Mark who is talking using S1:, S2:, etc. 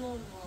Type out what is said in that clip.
S1: slow